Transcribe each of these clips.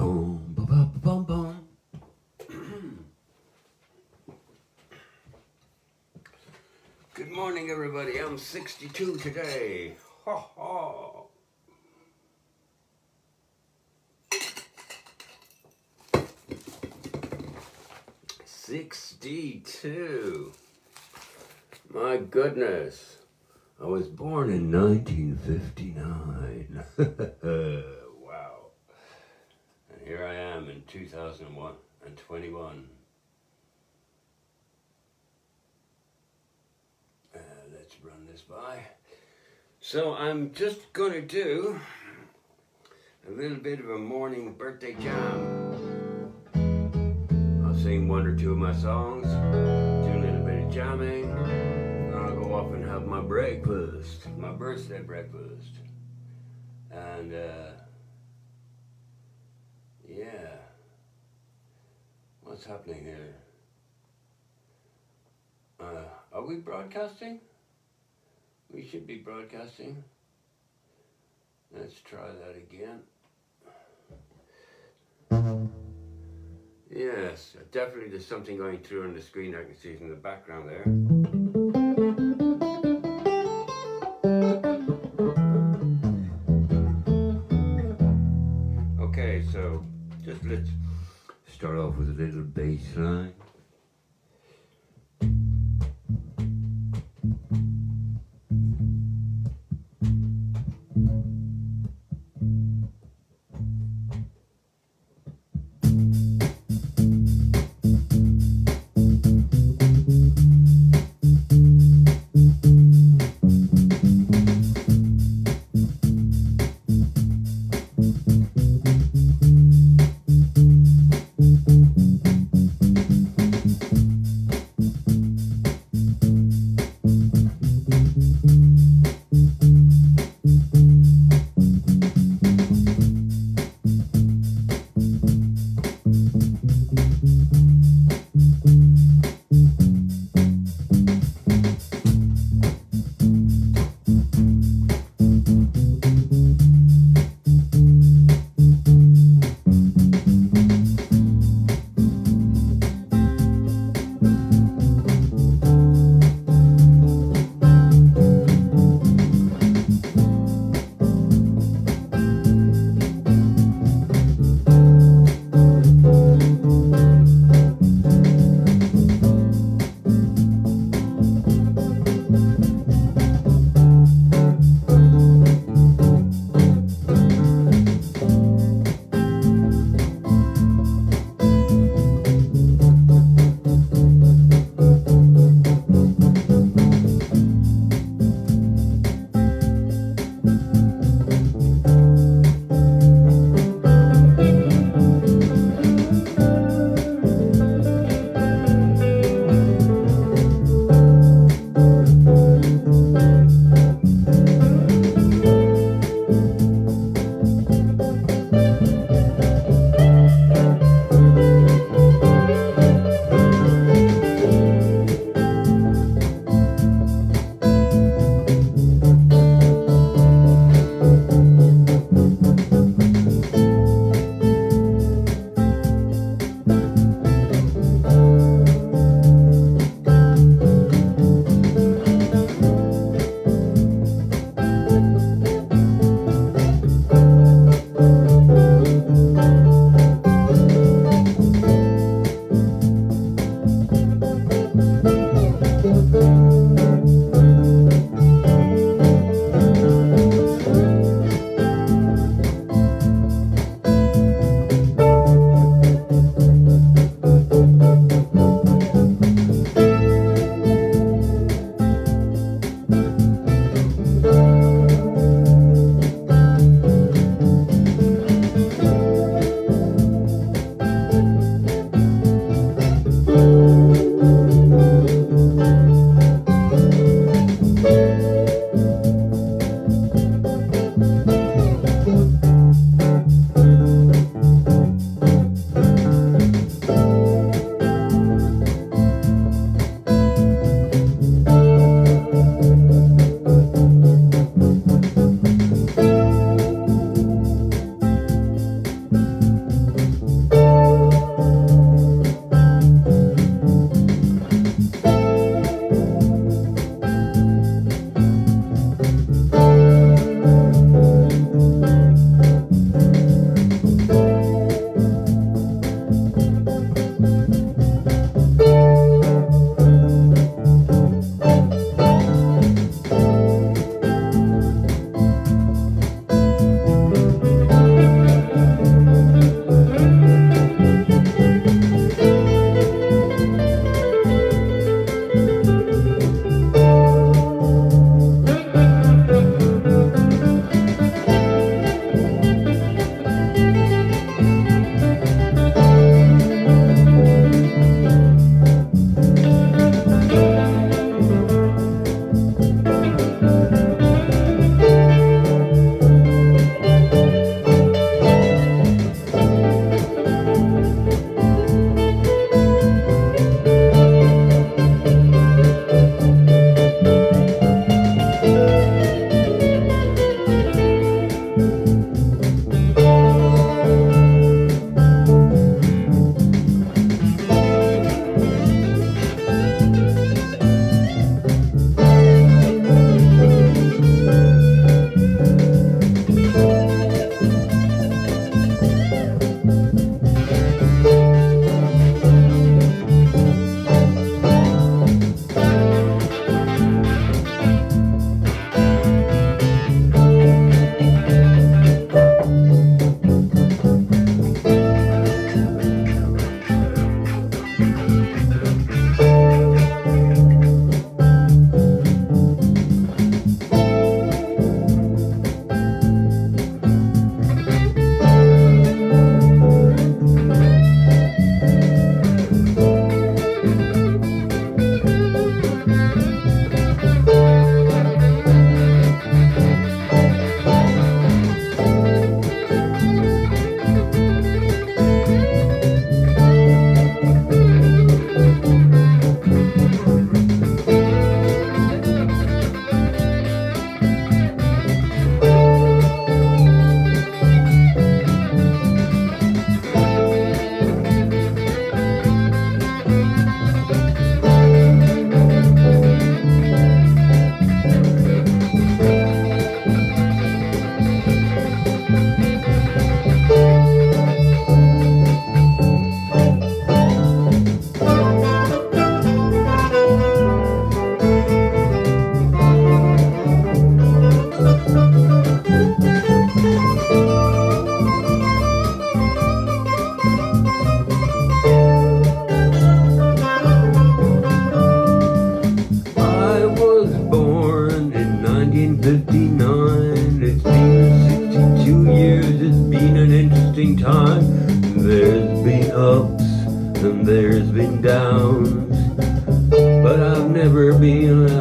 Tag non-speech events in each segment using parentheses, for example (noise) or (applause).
Boom, ba ba boom, boom. Good morning, everybody. I'm 62 today. Ha ha. Sixty-two. My goodness. I was born in 1959. (laughs) wow. And here I am in 2001 and 21. Uh, let's run this by. So I'm just going to do a little bit of a morning birthday jam. I'll sing one or two of my songs, do a little bit of jamming, and I'll go off and have my breakfast, my birthday breakfast. And uh, yeah, what's happening here? Uh, are we broadcasting? We should be broadcasting. Let's try that again. Yes, definitely there's something going through on the screen I can see from the background there. Okay, so just let's start off with a little bass line.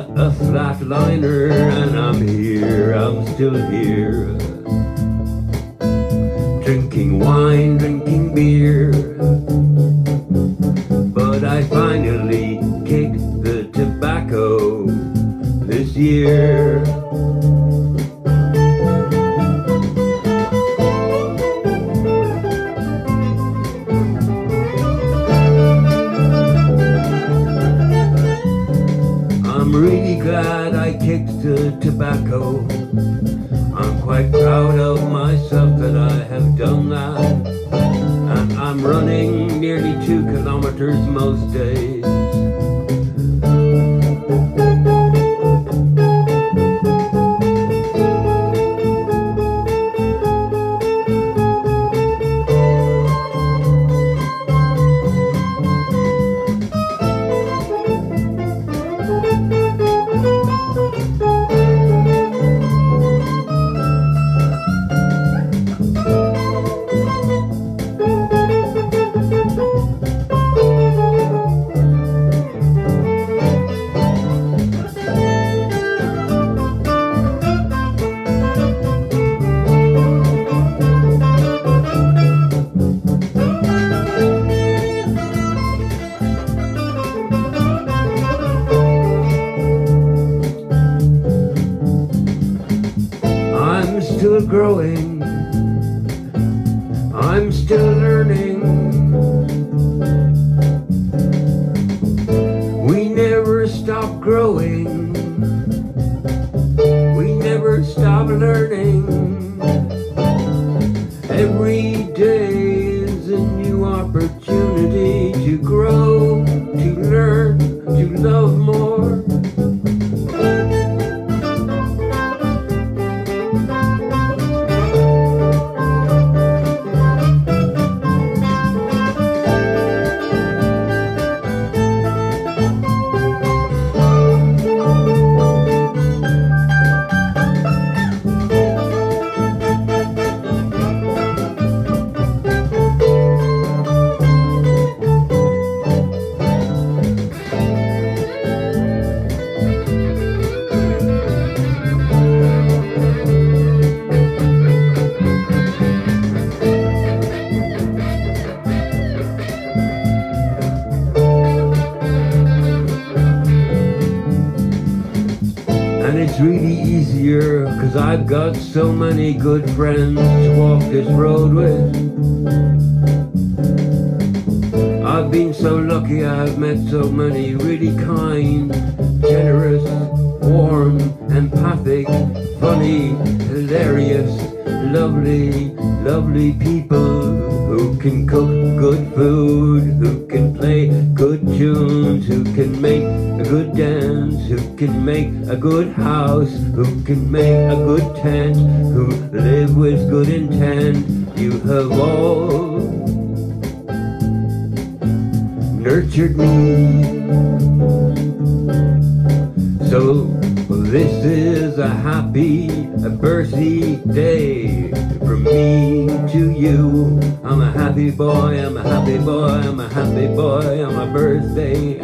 a flatliner and I'm here, I'm still here. Drinking wine, drinking beer. But I finally kicked the tobacco this year. quite proud of myself that I have done that. And I'm running nearly two kilometers most days. So many good friends to walk this road with. I've been so lucky I've met so many really kind, generous, warm, empathic, funny, hilarious, lovely, lovely people who can cook good food, who can play good tunes, who can make a good dance, who can make a good house, who can make a good tent, who live with good intent. You have all nurtured me. So this is a happy birthday from me to you. I'm a happy boy, I'm a happy boy, I'm a happy boy on my birthday.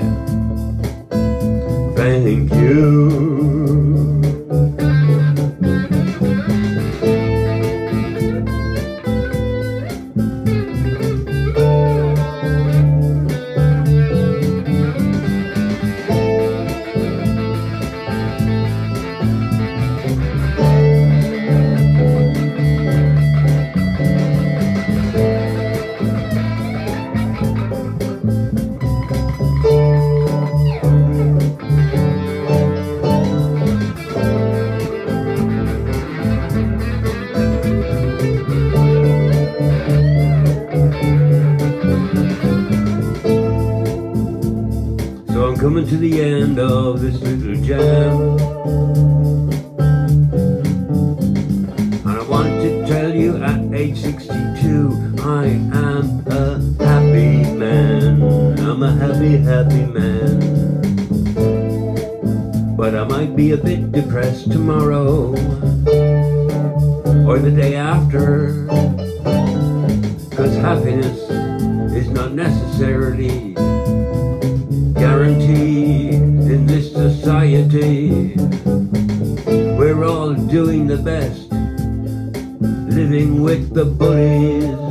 Happiness is not necessarily guaranteed in this society. We're all doing the best, living with the bullies.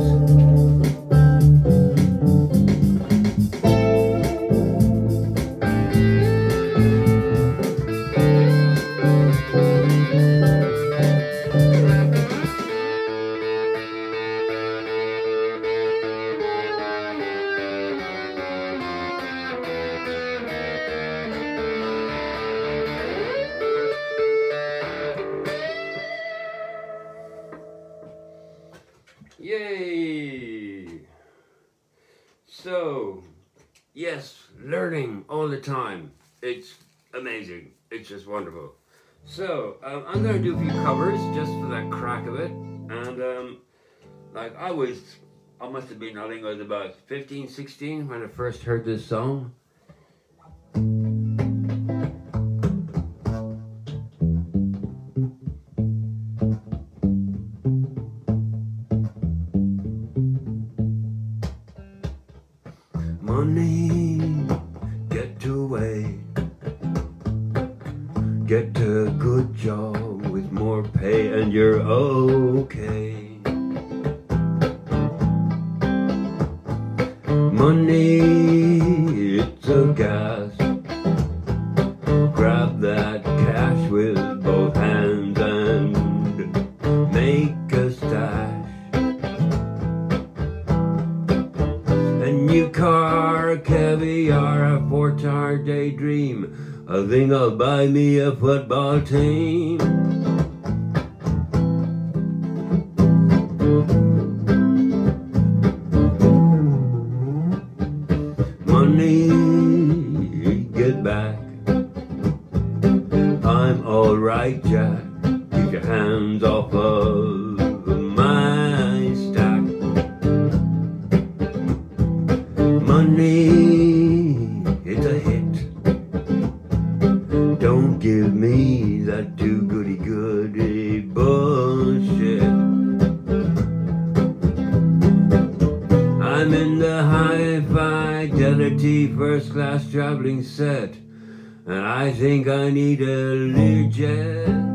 Um, I'm to do a few covers just for that crack of it. And, um, like, I was, I must have been, I think I was about 15, 16 when I first heard this song. money, and you're okay. Money, it's a gas. Grab that cash with both hands and make a stash. A new car, caviar, a four-star daydream. I think I'll buy me a football team. First class traveling set, and I think I need a Learjet.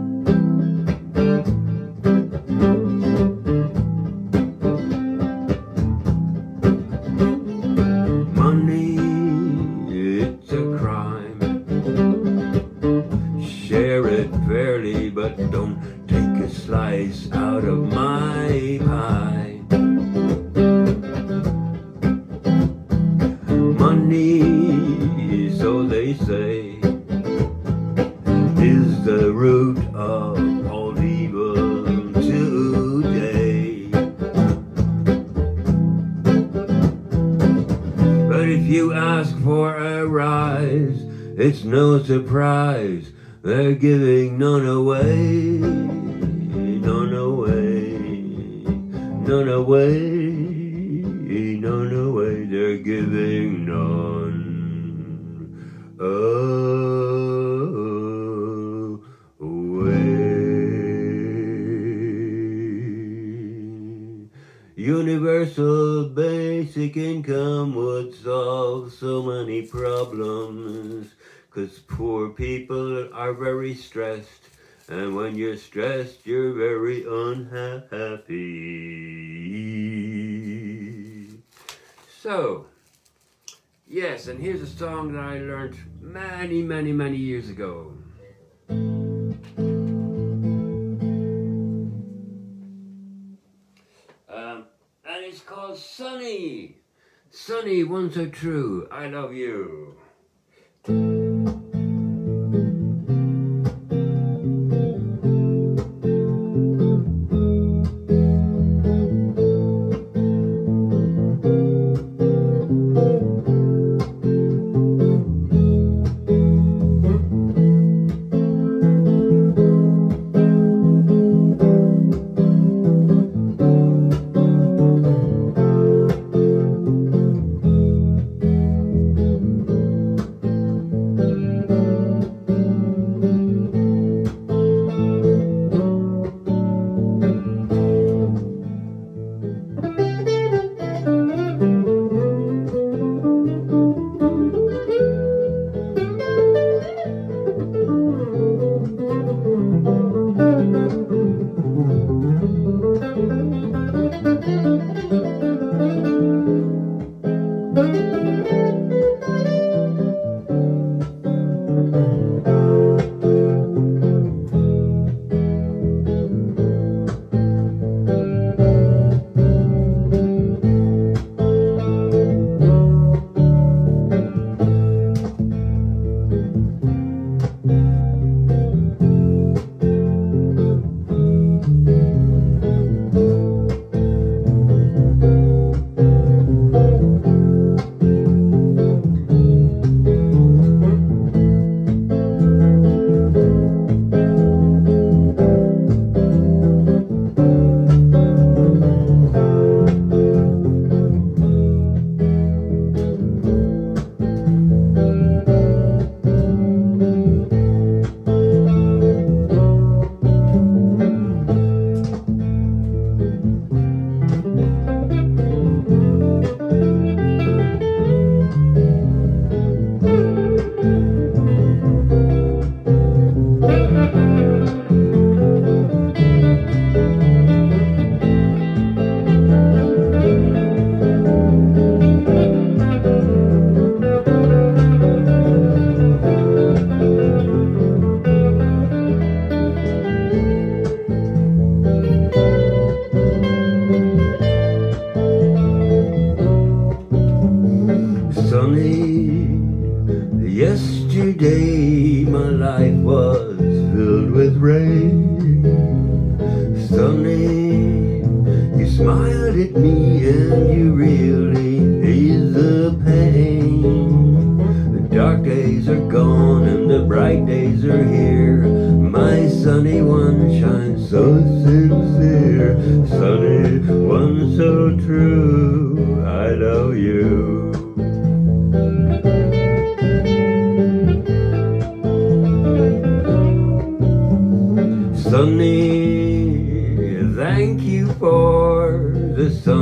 Universal basic income would solve so many problems. Cause poor people are very stressed. And when you're stressed, you're very unhappy. So, yes, and here's a song that I learned many, many, many years ago. Sunny! One so true, I love you. sunny. Thank you for the sun.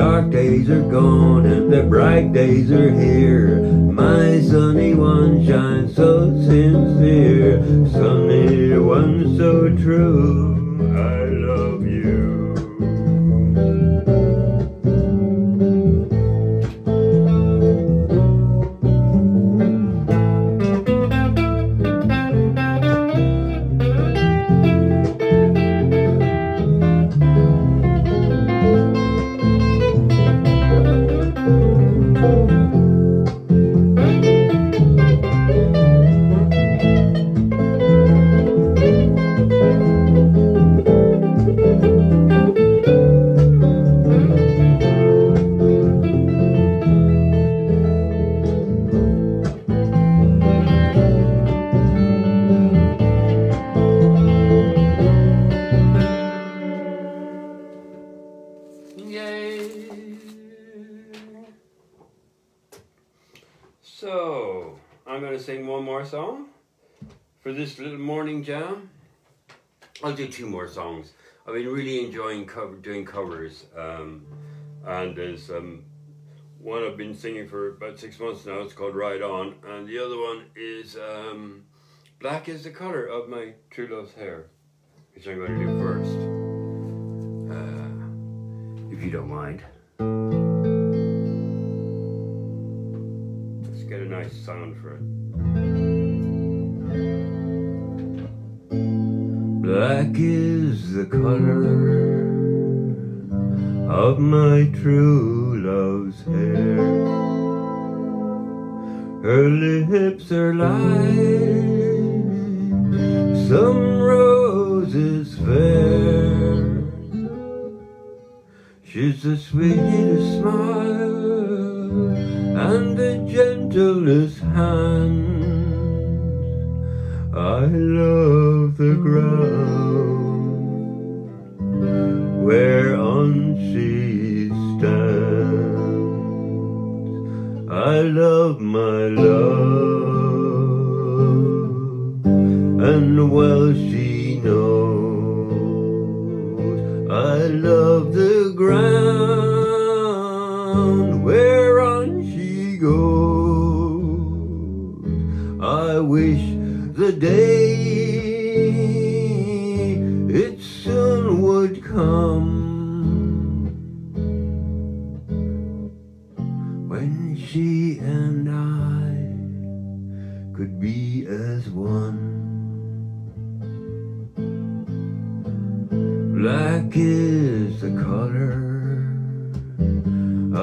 Dark days are gone and the bright days are here. My sunny one shines so sincere. Sunny one so true. I'm going to sing one more song for this little morning jam. I'll do two more songs. I've been really enjoying cover, doing covers, um, and there's um, one I've been singing for about six months now. It's called Ride On, and the other one is um, Black is the color of my true love's hair, which I'm going to do first. Uh, if you don't mind. Get a nice sound for it. Black is the color of my true love's hair. Her lips are like some roses fair. She's the sweetest smile and the gentlest hand. I love the ground whereon she stands. I love my love, and well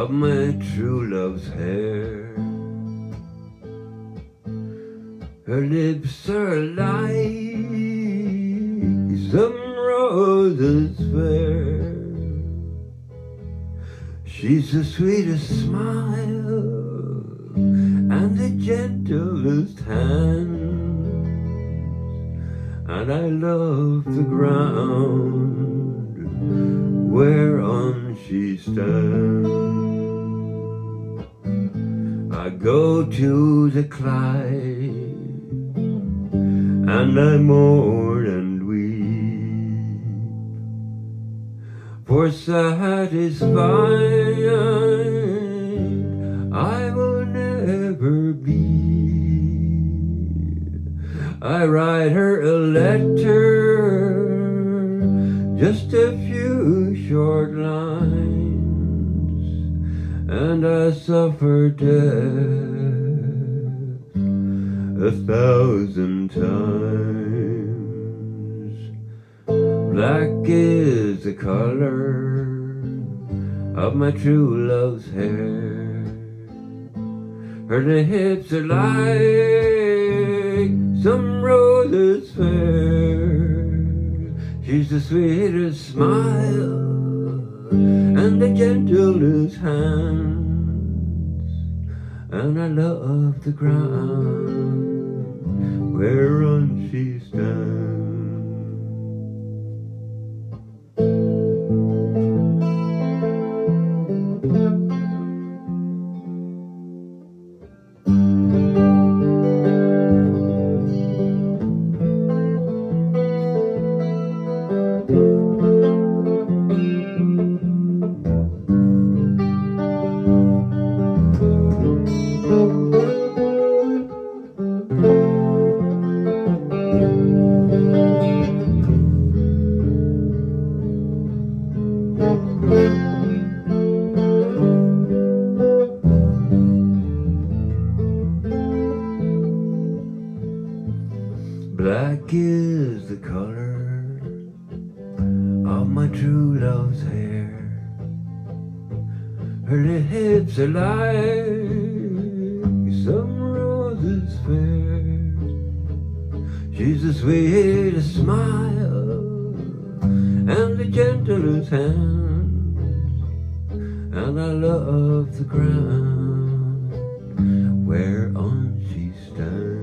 of my true love's hair. Her lips are like some roses fair. She's the sweetest smile and the gentlest hand. And I love the ground whereon she stands. Go to the Clyde and I mourn and weep for satisfied I will never be. I write her a letter, just a few short lines, and I suffer death a thousand times. Black is the color of my true love's hair. Her lips are like some roses fair. She's the sweetest smile and the gentlest hands. And I love the ground whereon she stands. And I love the ground whereon she stands.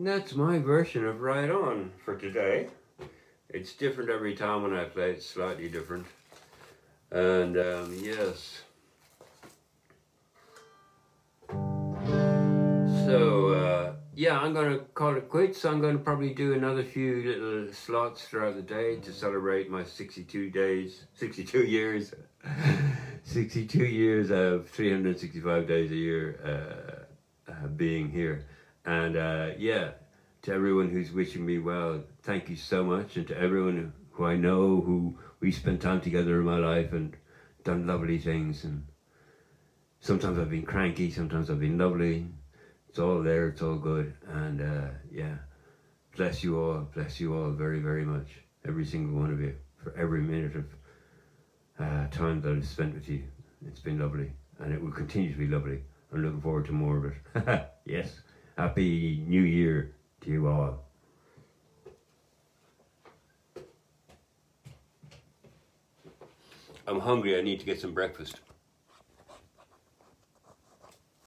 That's my version of Ride On for today. It's different every time when I play, it's slightly different. And um, yes. So, uh, yeah, I'm going to call it quits. I'm going to probably do another few little slots throughout the day to celebrate my 62 days, 62 years, (laughs) 62 years of 365 days a year uh, uh, being here. And uh, yeah, to everyone who's wishing me well, thank you so much. And to everyone who I know who we spent time together in my life and done lovely things. And sometimes I've been cranky, sometimes I've been lovely. It's all there, it's all good. And uh, yeah, bless you all, bless you all very, very much. Every single one of you for every minute of uh, time that I've spent with you. It's been lovely and it will continue to be lovely. I'm looking forward to more of it. (laughs) yes. Happy New Year to you all. I'm hungry. I need to get some breakfast.